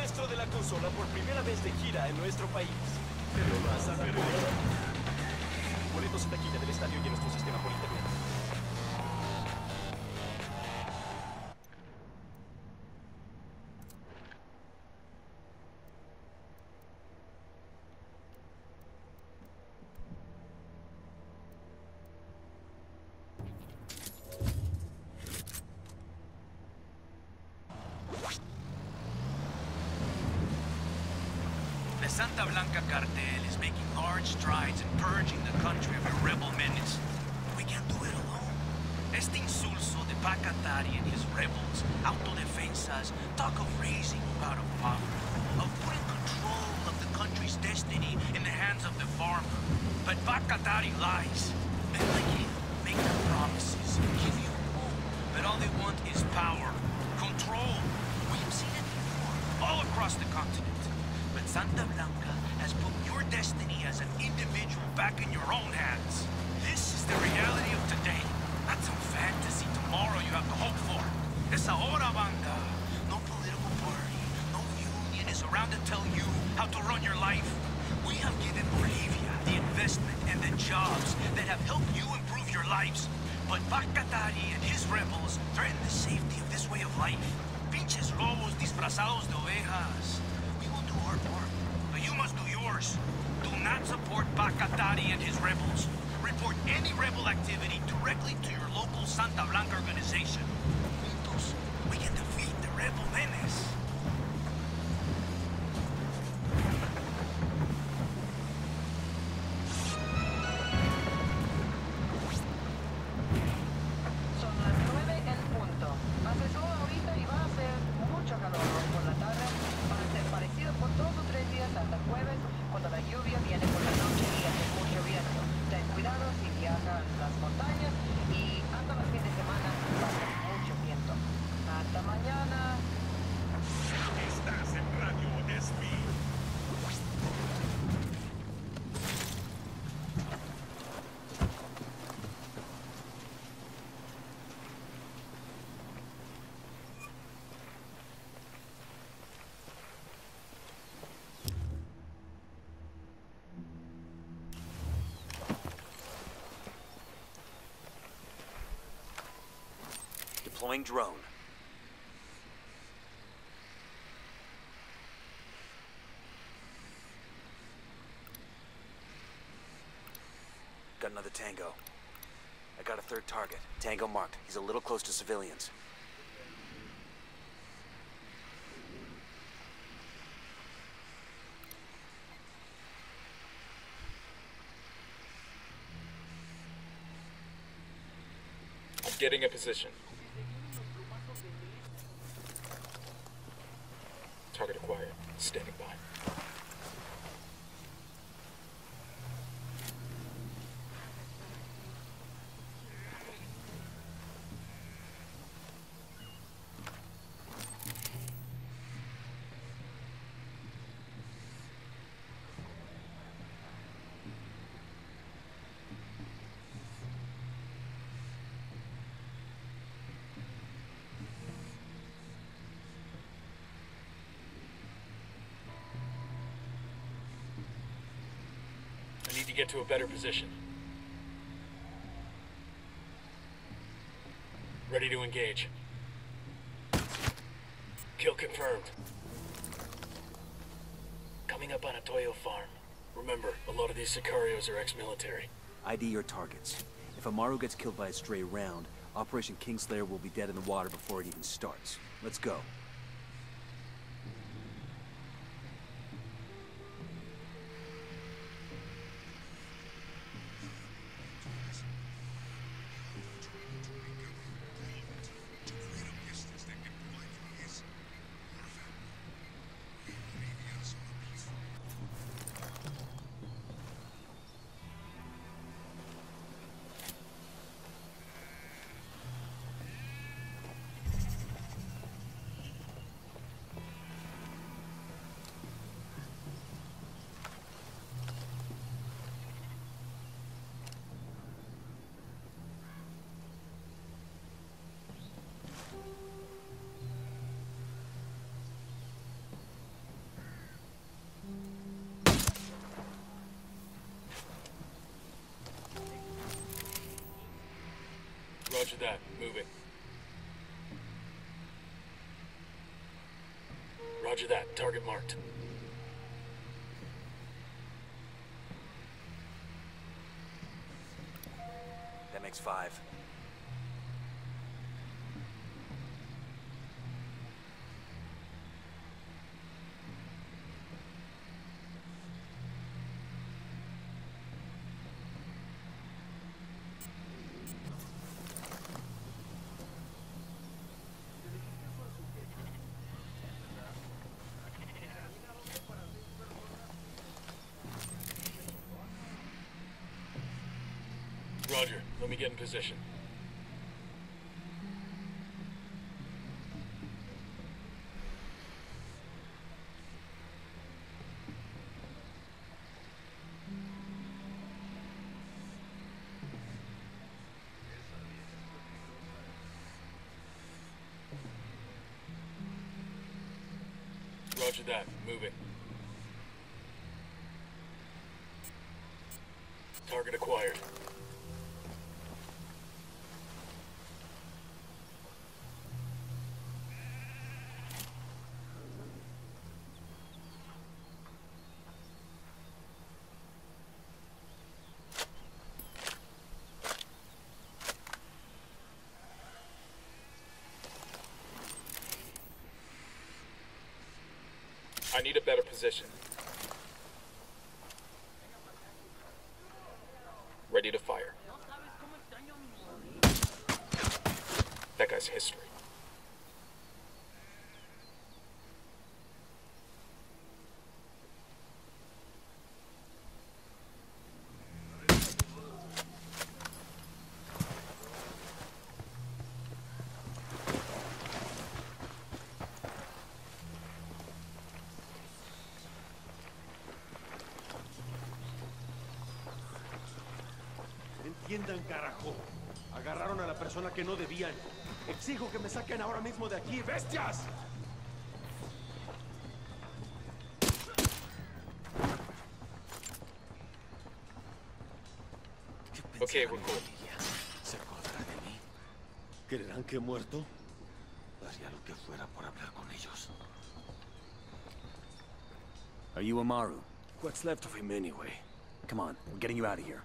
maestro de la consola por primera vez de gira en nuestro país. Te lo vas a ver. Boletos en taquilla del estadio y en nuestro sistema por internet. Blanca cartel is making large strides in purging the country of a rebel menace. We can't do it alone. Este insulso de Pac Katari and his rebels, autodefensas, talk of raising out of power, of putting control of the country's destiny in the hands of the farmer. But Pac Katari lies. Men like him make their promises, give you hope, but all they want is power, control. We've seen it before, all across the continent. But Santa Blanca has put your destiny as an individual back in your own hands. This is the reality of today, not some fantasy tomorrow you have to hope for. Es ahora, banda. No political party, no union is around to tell you how to run your life. We have given Bolivia the investment and the jobs that have helped you improve your lives. But Pac Katari and his rebels threaten the safety of this way of life. Pinches lobos disfrazados de ovejas. We will do our part, do not support Pac Katari and his rebels. Report any rebel activity directly to your local Santa Blanca organization. Juntos, we can defeat the rebel menace. Deploying drone. Got another Tango. I got a third target. Tango marked. He's a little close to civilians. Getting a position. Target acquired. Standing by. Get to a better position. Ready to engage. Kill confirmed. Coming up on a Toyo farm. Remember, a lot of these Sicarios are ex-military. ID your targets. If Amaru gets killed by a stray round, Operation Kingslayer will be dead in the water before it even starts. Let's go. Roger that. Moving. Roger that. Target marked. That makes five. Roger. Let me get in position. Roger that. Moving. Target acquired. I need a better position. Ready to fire. That guy's history. Entiendan, carajo. Agarraron a la persona que no debían. Exijo que me saquen ahora mismo de aquí, bestias. Okay, we're cool. ¿Se acordará de mí? ¿Creerán que he muerto? Haría lo que fuera por hablar con ellos. Are you Amaru? What's left of him anyway? Come on, we're getting you out of here.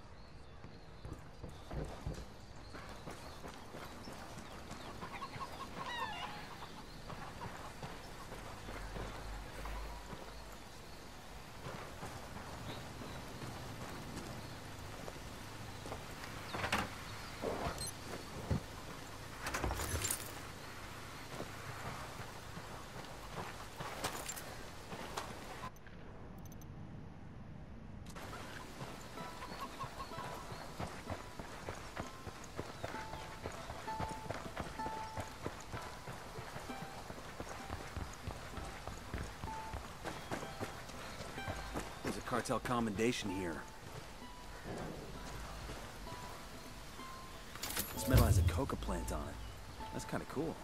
Cartel commendation here. This metal has a coca plant on it. That's kind of cool.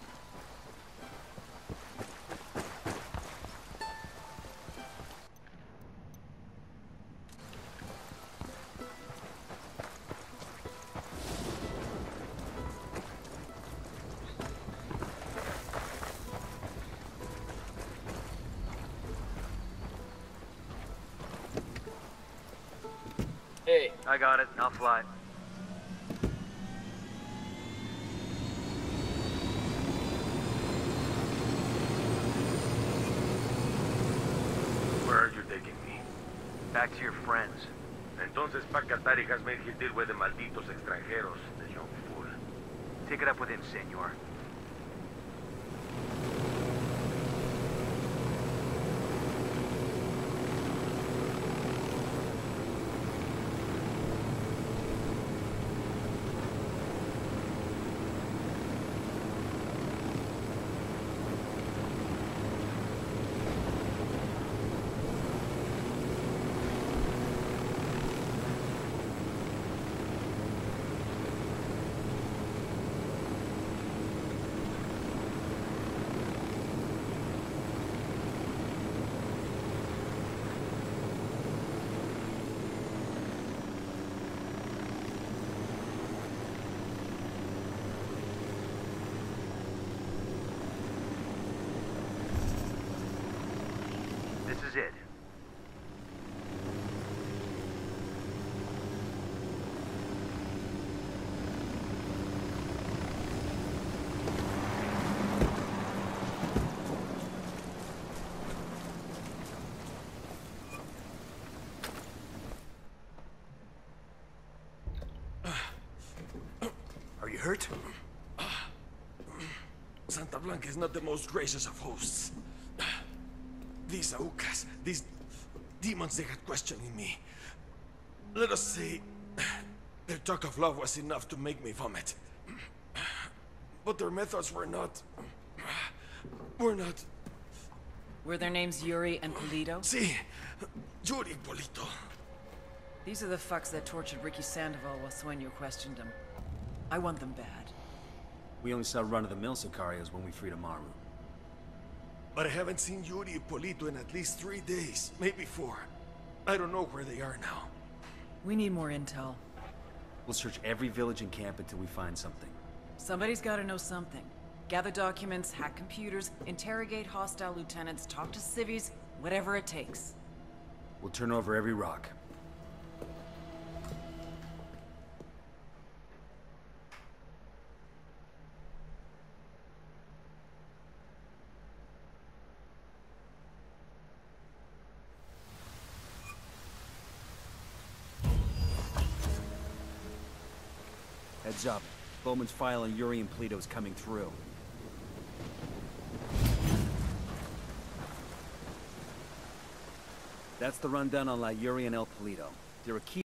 Hey, I got it. I'll fly. Where are you taking me? Back to your friends. Entonces Pacatar has made his deal with the malditos extranjeros, the young fool. Take it up with him, senor. This is it. Are you hurt? Santa Blanca is not the most gracious of hosts. These Aucas, these demons they had questioning me. Let us say, their talk of love was enough to make me vomit. But their methods were not... were not... Were their names Yuri and Polito? Si, Yuri Polito. These are the fucks that tortured Ricky Sandoval while Sueño questioned him. I want them bad. We only saw run-of-the-mill Sicarios when we freed Amaru. But I haven't seen Yuri and Polito in at least three days, maybe four. I don't know where they are now. We need more intel. We'll search every village and camp until we find something. Somebody's gotta know something. Gather documents, hack computers, interrogate hostile lieutenants, talk to civvies, whatever it takes. We'll turn over every rock. Heads up. Bowman's file on Yuri and is coming through. That's the rundown on La Yuri and El Polito. They're a key